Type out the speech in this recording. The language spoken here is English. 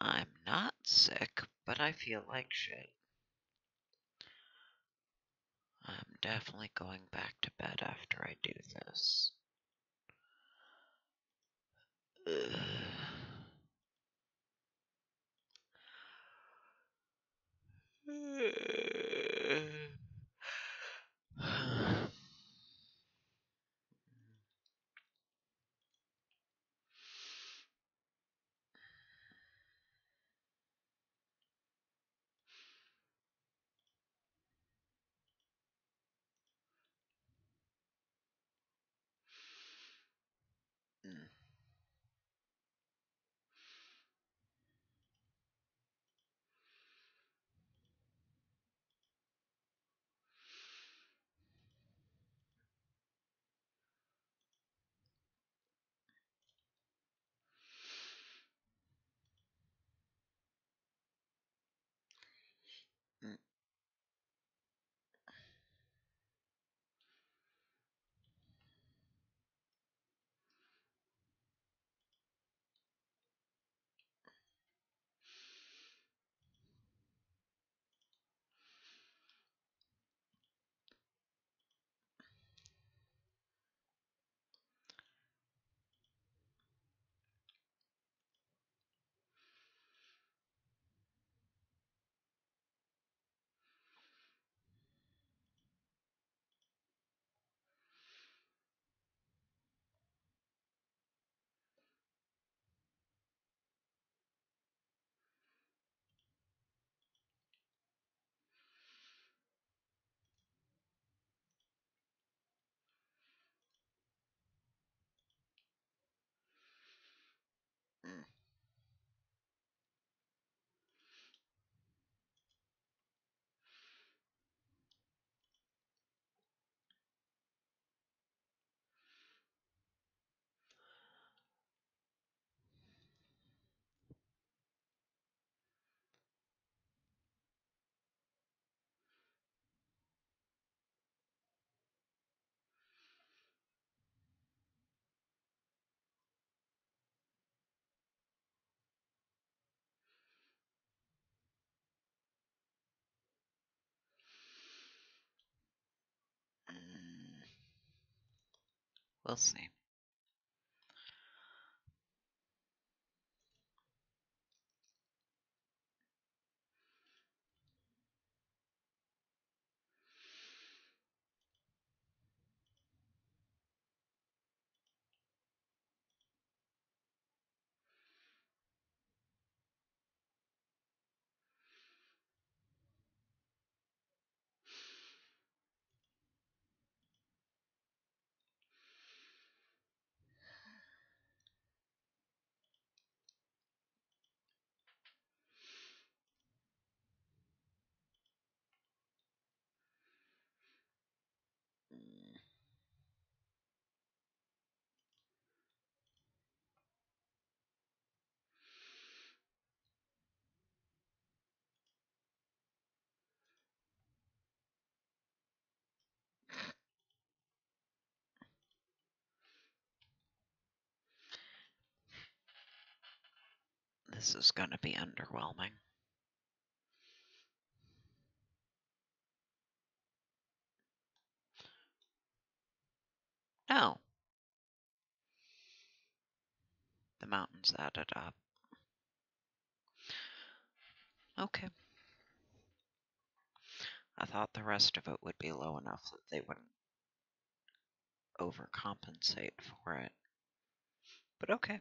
I'm not sick, but I feel like shit. I'm definitely going back to bed after I do this. Ugh. We'll see. This is going to be underwhelming. No. The mountains added up. Okay. I thought the rest of it would be low enough that they wouldn't overcompensate for it. But okay.